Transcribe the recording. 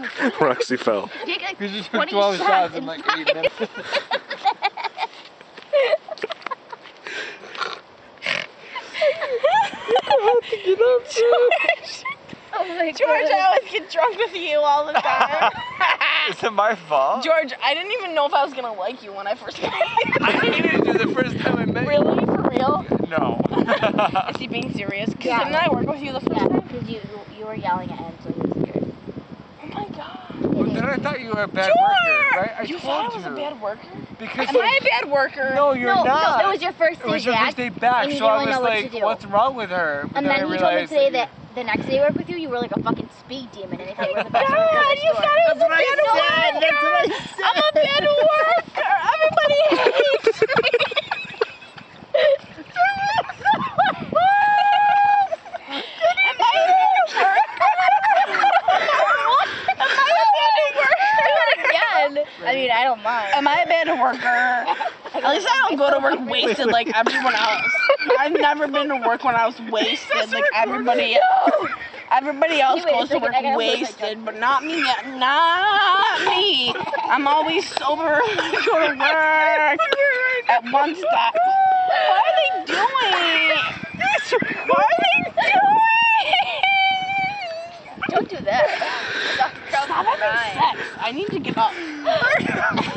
Roxy fell. Take like Because you took 20 12 shots shots in in like 8 minutes. Oh my George, I always get drunk with you all the time. Is it my fault? George, I didn't even know if I was gonna like you when I first met you. I hated you the first time I met you. really? For real? No. Is he being serious? Because Yeah. didn't I work with you the first Yeah, time? because you you were yelling at him, so he was scared. Oh my god. Then I thought you were a bad worker, right? I you told thought I you. was a bad worker? Because Am I a bad worker? no, you're no, not. no, it was your first day back. It was your first day back, so I was what like, what's wrong with her? But And then I he told me today that that the next day I worked with you, you were like a fucking speed demon, and I thought you were the best God, worker in the you thought I was a bad That's what I said. worker. That's what I said. I'm a bad worker. Everybody hates me. Am I a bad worker? Am I a bad I mean, I don't mind. Am I a bad worker? At least I don't go to work wasted like everyone else. I've never been to work when I was wasted like everybody else. Everybody else goes to work wasted, but not me. Not me. I'm always sober I go to work at one stop. What are they doing? Why are they Stop having sex. I need to give up.